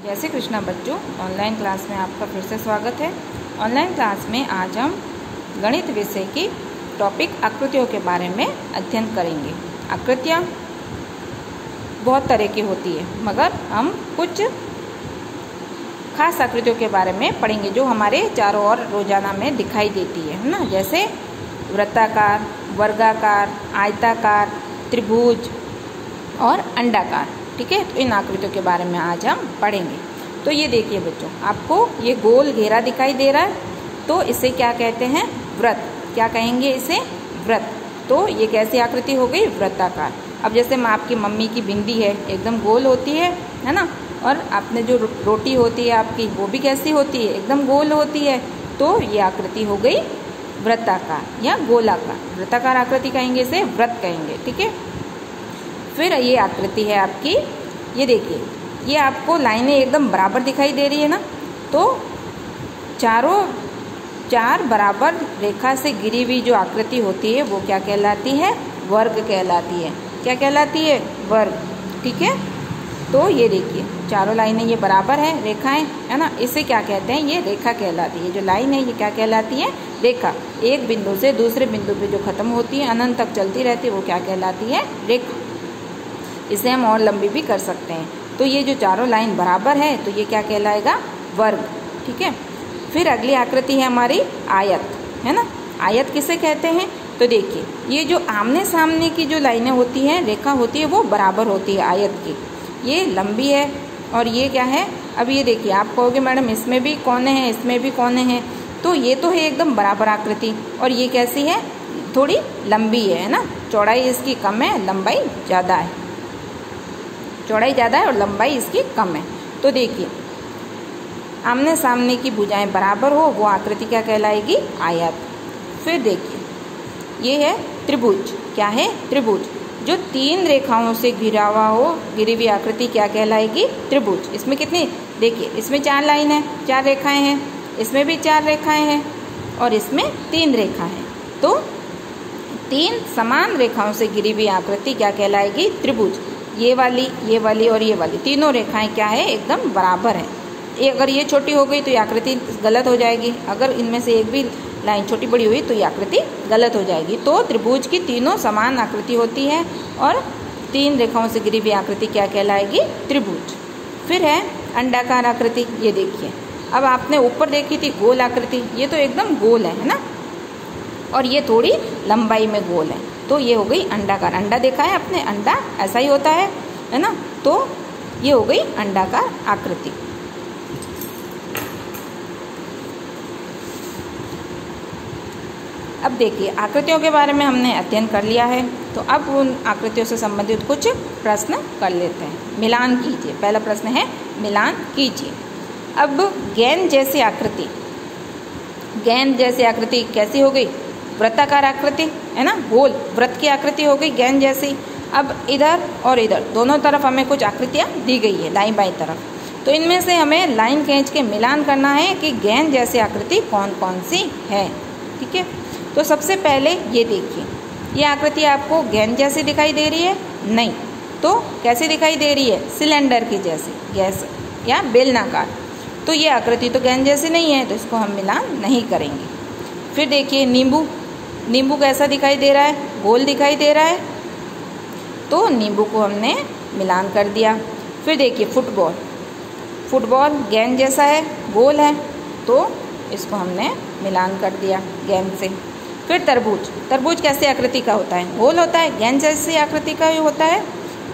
श्री कृष्णा बच्चों online class में आपका फिर से स्वागत है। ऑनलाइन क्लास में आज हम गणित विषय की टॉपिक आकृतियों के बारे में अध्ययन करेंगे। आकृतियाँ बहुत तरह की होती है, मगर हम कुछ खास आकृतियों के बारे में पढ़ेंगे जो हमारे चारों ओर रोज़ाना में दिखाई देती है ना? जैसे वृत्ताकार, वर्गाकार, आयताकार, त्रिभुज और अंडाकार। ठीक है? तो इन आकृतियों के बारे में आज हम पढ़ेंगे। तो ये देखिए बच्चों, आपको ये गोल घेरा दिखाई दे रहा है तो इसे क्या कहते हैं? व्रत। क्या कहेंगे इसे? व्रत। तो ये कैसी आकृति हो गई? व्रताकार। अब जैसे आपकी मम्मी की बिंदी है, एकदम गोल होती है है ना? और आपने जो रोटी होती है आपकी, वो भी कैसी होती है? एकदम गोल होती है। तो ये आकृति हो गई व्रताकार या गोलाकार। व्रताकार आकृति कहेंगे इसे? व्रत कहेंगे, ठीक है? फिर ये आकृति है आपकी, ये देखिए, ये आपको लाइनें एकदम बराबर दिखाई दे रही है ना? तो चारों, चार बराबर रेखा से गिरी हुई जो आकृति होती है, वो क्या कहलाती है? वर्ग कहलाती है। क्या कहलाती है? वर्ग। ठीक है? तो ये देखिए, चारों लाइनें ये बराबर है, रेखाएँ, है ना? इसे क्या कहते हैं? ये रेखा कहलाती है। जो लाइन है, ये क्या कहलाती है? रेखा। एक बिंदु से दूसरे बिंदु पे जो खत्म होती है, अनंत तक चलती रहती है, वो क्या कहलाती है? रेखा। इसे हम और लंबी भी कर सकते हैं। तो ये जो चारों लाइन बराबर है तो ये क्या कहलाएगा? वर्ग, ठीक है? फिर अगली आकृति है हमारी आयत, है ना? आयत किसे कहते हैं? तो देखिए, ये जो आमने सामने की जो लाइनें होती हैं, रेखा होती है, वो बराबर होती है आयत की। ये लंबी है, और ये क्या है? अब ये देखिए, आप कहोगे, मैडम, इसमें भी कोने हैं? इसमें भी कोने हैं? तो ये तो है एकदम बराबर आकृति, और ये कैसी है? थोड़ी लंबी है ना? चौड़ाई इसकी कम है, लंबाई ज़्यादा है। चौड़ाई ज़्यादा है और लंबाई इसकी कम है। तो देखिए, आमने सामने की भुजाएँ बराबर हो, वो आकृति क्या कहलाएगी? आयत। फिर देखिए, ये है त्रिभुज। क्या है? त्रिभुज। जो तीन रेखाओं से घिरा हुआ हो गिरी हुई आकृति क्या कहलाएगी? त्रिभुज। इसमें कितनी? देखिए, इसमें चार लाइन है, चार रेखाएँ हैं, इसमें भी चार रेखाएँ हैं और इसमें तीन रेखा है। तो तीन समान रेखाओं से गिरी हुई आकृति क्या कहलाएगी? त्रिभुज। ये वाली ये वाली और ये वाली। तीनों रेखाएँ क्या है? एकदम बराबर है। ये अगर ये छोटी हो गई तो ये आकृति गलत हो जाएगी। अगर इनमें से एक भी लाइन छोटी बड़ी हुई तो ये आकृति गलत हो जाएगी। तो त्रिभुज की तीनों समान आकृति होती है और तीन रेखाओं से गिरी हुई आकृति क्या कहलाएगी? त्रिभुज। फिर है अंडाकार आकृति, ये देखिए। अब आपने ऊपर देखी थी गोल आकृति। ये तो एकदम गोल है ना? और ये थोड़ी लंबाई में गोल है। तो ये हो गई अंडाकार अंडा देखा है आपने? अंडा ऐसा ही होता है है ना? तो ये हो गई अंडाकार आकृति। अब देखिए, आकृतियों के बारे में हमने अध्ययन कर लिया है तो अब उन आकृतियों से संबंधित कुछ प्रश्न कर लेते हैं। मिलान कीजिए। पहला प्रश्न है, मिलान कीजिए। अब गेंद जैसी आकृति। गेंद जैसी आकृति कैसी हो गई? वृत्ताकार आकृति है ना? गोल व्रत की आकृति हो गई गेंद जैसी। अब इधर और इधर, दोनों तरफ़ हमें कुछ आकृतियाँ दी गई है, दाई बाई तरफ़। तो इनमें से हमें लाइन खींच के मिलान करना है कि गेंद जैसी आकृति कौन कौन सी है, ठीक है? तो सबसे पहले ये देखिए, ये आकृति आपको गेंद जैसी दिखाई दे रही है? नहीं। तो कैसे दिखाई दे रही है? सिलेंडर की जैसी, गैस या बेलनाकार। तो ये आकृति तो गेंद जैसी नहीं है तो इसको हम मिलान नहीं करेंगे। फिर देखिए नींबू नींबू कैसा दिखाई दे रहा है? गोल दिखाई दे रहा है। तो नींबू को हमने मिलान कर दिया। फिर देखिए, फुटबॉल। फुटबॉल गेंद जैसा है, गोल है। तो इसको हमने मिलान कर दिया गेंद से। फिर तरबूज। तरबूज कैसे आकृति का होता है? गोल होता है, गेंद जैसी आकृति का ही होता है।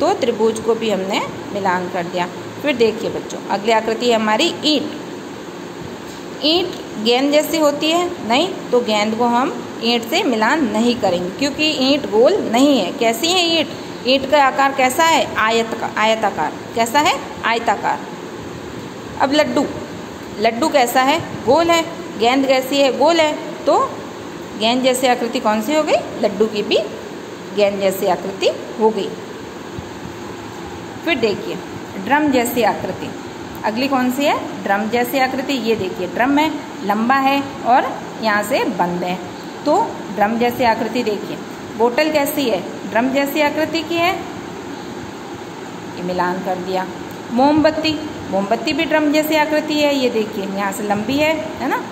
तो त्रिभुज को भी हमने मिलान कर दिया। फिर देखिए बच्चों, अगली आकृति है हमारी ईंट। ईंट गेंद जैसी होती है, नहीं तो गेंद को हम ईंट से मिलान नहीं करेंगे, क्योंकि ईंट गोल नहीं है। कैसी है ईंट? ईंट का आकार कैसा है? आयत का, आयताकार। कैसा है? आयताकार। अब लड्डू। लड्डू कैसा है? गोल है। गेंद कैसी है? गोल है। तो गेंद जैसी आकृति कौन सी हो गई? लड्डू की भी गेंद जैसी आकृति हो गई। फिर देखिए, ड्रम जैसी आकृति। अगली कौन सी है? ड्रम जैसी आकृति। ये देखिए, ड्रम है, लंबा है और यहाँ से बंद है। तो ड्रम जैसी आकृति देखिए। बोतल कैसी है? ड्रम जैसी आकृति की है। ये मिलान कर दिया। मोमबत्ती। मोमबत्ती भी ड्रम जैसी आकृति है। ये देखिए, यहाँ से लंबी है है ना?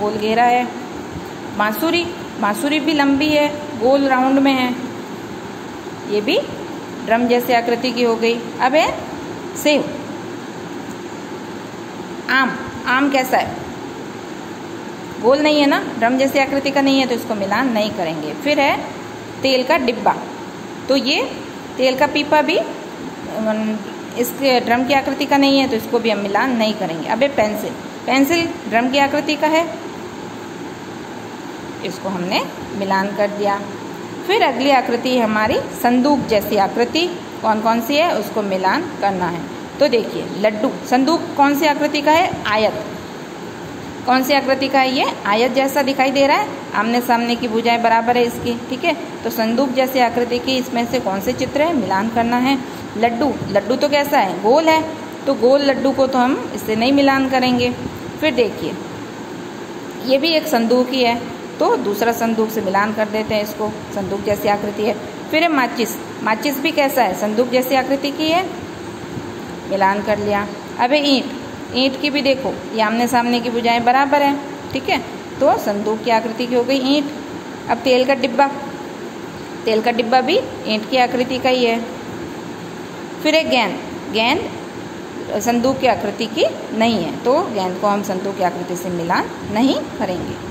गोल घेरा है। बांसुरी। बांसुरी भी लंबी है, गोल राउंड में है। ये भी ड्रम जैसी आकृति की हो गई। अब है सेव। आम आम कैसा है? गोल नहीं है ना? ड्रम जैसी आकृति का नहीं है तो इसको मिलान नहीं करेंगे। फिर है तेल का डिब्बा। तो ये तेल का पीपा भी इस ड्रम की आकृति का नहीं है तो इसको भी हम मिलान नहीं करेंगे। अब ये पेंसिल। पेंसिल ड्रम की आकृति का है। इसको हमने मिलान कर दिया। फिर अगली आकृति हमारी संदूक जैसी आकृति। कौन कौन सी है? उसको मिलान करना है। तो देखिए, लड्डू, संदूक कौन सी आकृति का है? आयत। कौन सी आकृति का है ये? आयत जैसा दिखाई दे रहा है, आमने सामने की भुजाएँ बराबर है इसकी, ठीक है? तो संदूक जैसी आकृति की इसमें से कौन से चित्र है? मिलान करना है। लड्डू लड्डू तो कैसा है? गोल है। तो गोल लड्डू को तो हम इससे नहीं मिलान करेंगे। फिर देखिए, ये भी एक संदूक ही है तो दूसरा संदूक से मिलान कर देते हैं इसको। संदूक जैसी आकृति है। फिर है माचिस। माचिस भी कैसा है? संदूक जैसी आकृति की है। मिलान कर लिया। अब ईंट ईंट की भी देखो, ये आमने सामने की बुझाएँ बराबर है, ठीक है? तो संदूक की आकृति की हो गई ईंट। अब तेल का डिब्बा, तेल का डिब्बा भी ईंट की आकृति का ही है। फिर एक गेंद गेंद संदूक की आकृति की नहीं है तो गेंद को हम संदूक की आकृति से मिलान नहीं करेंगे।